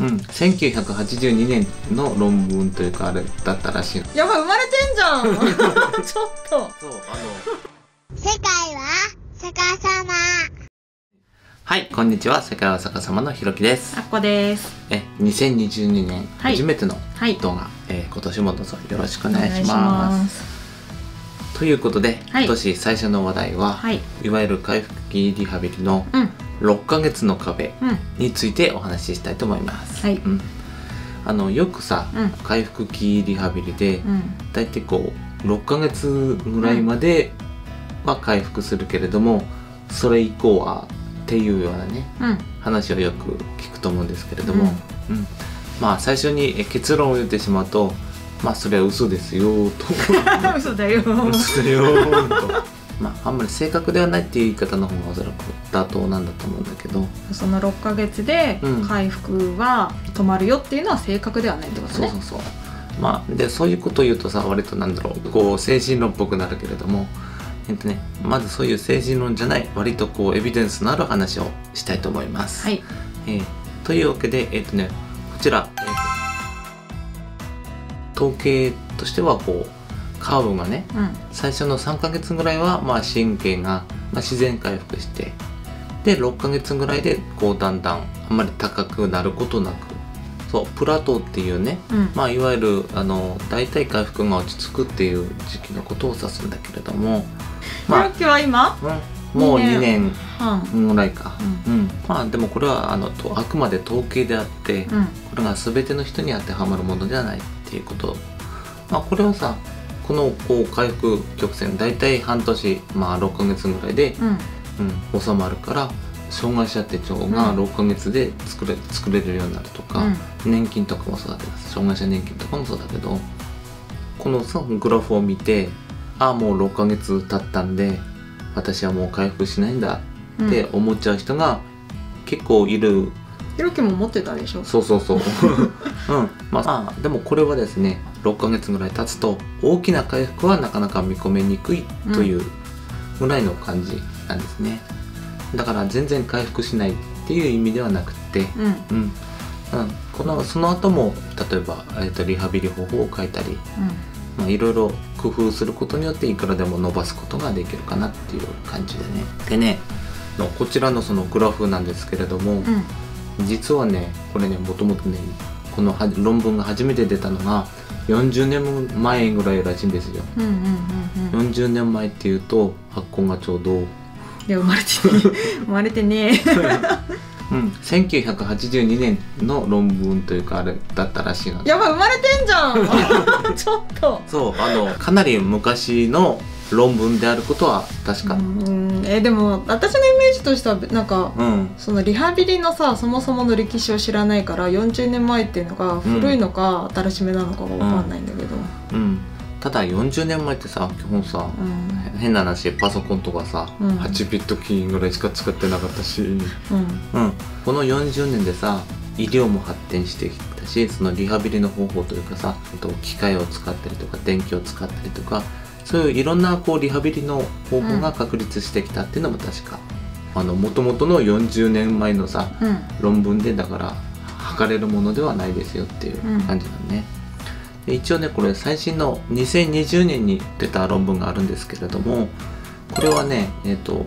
うん、1982年の論文というかあれだったらしいやばい生まれてんじゃん。ちょっと。そうあの世界は逆さま。はいこんにちは世界は逆さまのひろきです。あっこです。え2022年はい。初めてのはい。動画、えー今年もどうぞよろしくおお願いしますということで、はい。今年最初の話題は、はい。い、わゆる回復期リハビリのうん。6ヶ月の壁うん。についてお話ししたいと思います、はい。うん、あのよくさ、うん。回復期リハビリで、うん。大体こう6ヶ月ぐらいまでは回復するけれども、それ以降はっていうようなねうん。話をよく聞くと思うんですけれども、うん。まあ最初にえ結論を言ってしまうとまあそれは嘘ですよと。嘘だよ。嘘だよと。まああんまり正確ではないっていう言い方の方がおそらく妥当なんだと思うんだけど。その6ヶ月でうん。回復は止まるよっていうのは正確ではないってことね。そうそうそう。まあでそういうことを言うとさ割となんだろう。こう精神論っぽくなるけれども。えっとねまずそういう精神論じゃない割とこうエビデンスのある話をしたいと思います、はい。えーというわけでえっとねこちら、えーと統計としてはこうカーブがねうん。最初の3ヶ月ぐらいはまあ神経が、まあ、自然回復してで6ヶ月ぐらいでこうだんだんあんまり高くなることなくそうプラトーっていうねうん。まあいわゆるあの大体回復が落ち着くっていう時期のことを指すんだけれどもまひろきは今？あ、うん、もう2年半。ぐらいか、うん。まあでもこれはあのとあくまで統計であって、うん。これが全ての人に当てはまるものではないっていうこと。まあこれはさこのこう回復曲線大体半年まあ6ヶ月ぐらいで、うん。うん、収まるから障害者手帳がうん。6ヶ月で作れ作れるようになるとか、年金とかもそうだけど障害者年金とかもそうだけどこのさグラフを見てああもう6ヶ月経ったんで私はもう回復しないんだうん。って思っちゃう人が結構いる。ひろきも持ってたでしょ？そうそうそう。うん。まあ、まあでもこれはですね6ヶ月ぐらい経つと大きな回復はなかなか見込めにくいというぐらいの感じなんですね、だから全然回復しないっていう意味ではなくってうん。うん、うん、このその後も例えば、えー、とリハビリ方法を変えたりまあいろいろ工夫することによっていくらでも伸ばすことができるかなっていう感じでね。でねのこちらのそのグラフなんですけれども、うん。実はねこれねもともとねこのは論文が初めて出たのが40年前ぐらいらしいんですよ。うんうんうんうん。40年前っていうと発行がちょうど、うん、いや生まれてね生まれてね 1982年の論文というかあれだったらしいの。やばい生まれてんじゃん。ちょっと。そうあのかなり昔の論文であることは確か。うん。えでも私のイメージとしてはなんかうん。そのリハビリのさそもそもの歴史を知らないから40年前っていうのが古いのか新しめなのかが分かんないんだけど、うん、ただ40年前ってさ基本さ、うん。変な話パソコンとかさ、うん。8ビットキーぐらいしか使ってなかったし、うん。うん、この40年でさ医療も発展してきたしそのリハビリの方法というかさ機械を使ったりとか電気を使ったりとかそういういろんなこうリハビリの方法が確立してきたっていうのも確か、あの元々の40年前のさうん。論文でだから測れるものではないですよっていう感じなのね、で一応ねこれ最新の2020年に出た論文があるんですけれどもこれはねえっ、と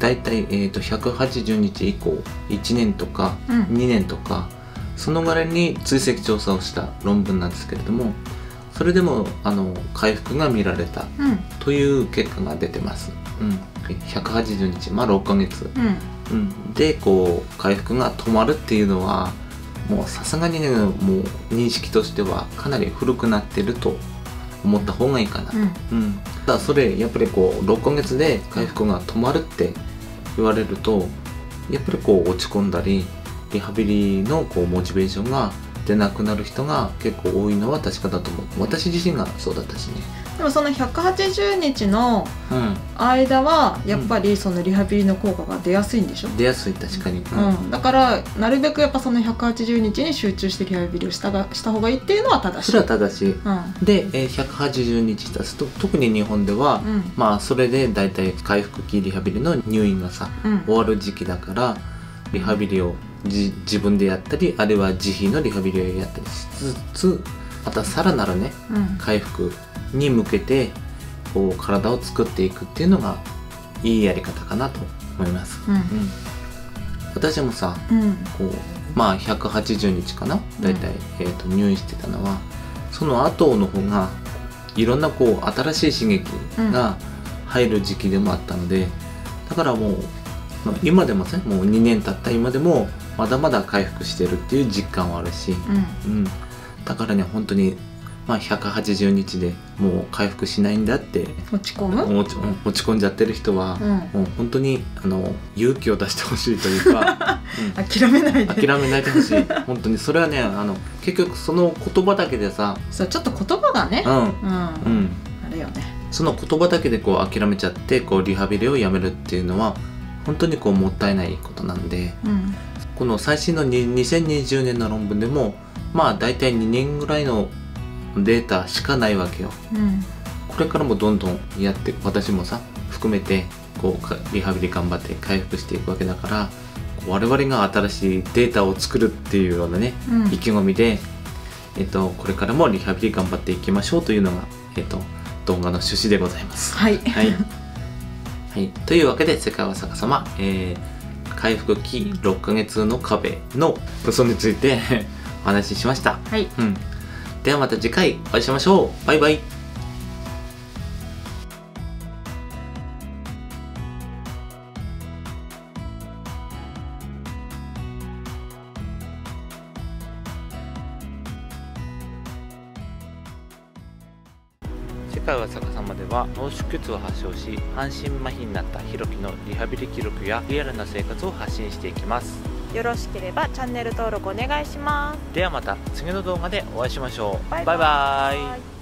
大体、えー、と180日以降1年とかうん。2年とか、そのぐらいに追跡調査をした論文なんですけれどもそれでもあの回復が見られたうん。という結果が出てます、うん、180日まあ6ヶ月。うん。うん、でこう回復が止まるっていうのはもうさすがにねもう認識としてはかなり古くなってると思った方がいいかな、うん。うん、ただそれやっぱりこう6ヶ月で回復が止まるって言われるとやっぱりこう落ち込んだりリハビリのこうモチベーションが出なくなる人が結構多いのは確かだと思う。私自身がそうだったしねでもその180日のうん。間はやっぱりそのリハビリの効果が出やすいんでしょ、出やすい確かに、うん。だからなるべくやっぱその180日に集中してリハビリをしたがした方がいいっていうのは正しい。それは正しい。うん。で、えー180日経つと特に日本では、うん。まあそれで大体回復期リハビリの入院がさうん。終わる時期だからリハビリをじ自分でやったりあるいは自費のリハビリをやったりしつつまたさらなるねうん。回復に向けてこう体を作っていくっていうのがいいやり方かなと思います、うんうん、私もさうん。こうまあ180日かな？大体、えー、と入院してたのはその後の方がいろんなこう新しい刺激が入る時期でもあったのでだからもうまあ今でもねもう2年経った今でもまだまだ回復してるっていう実感はあるし、うん。うん、だからね本当にまあ180日でもう回復しないんだって落ち込む？落ち込んじゃってる人は、うん。もう本当にあの勇気を出してほしいというか、うん。諦めないで。諦めないでほしい。本当に。それはねあの結局その言葉だけでさ、そうちょっと言葉がねうん。うん、うん、あれよね。その言葉だけでこう諦めちゃってこうリハビリをやめるっていうのは本当にこうもったいないことなんでうん。この最新のに2020年の論文でもまあ大体2年ぐらいのデータしかないわけよ。うん。これからもどんどんやって私もさ含めてこうかリハビリ頑張って回復していくわけだから我々が新しいデータを作るっていうようなねうん。意気込みで、えっと、これからもリハビリ頑張っていきましょうというのが、えっと、動画の趣旨でございます。はい。はい、はい、というわけで世界は逆さま、えー回復期6ヶ月の壁の嘘についてお話ししました。はいうん、ではまた次回お会いしましょう。バイバイ。世界は逆さまでは脳出血を発症し半身麻痺になったヒロキのリハビリ記録やリアルな生活を発信していきますよろしければチャンネル登録お願いします。ではまた次の動画でお会いしましょう。バイバイ。バイバイ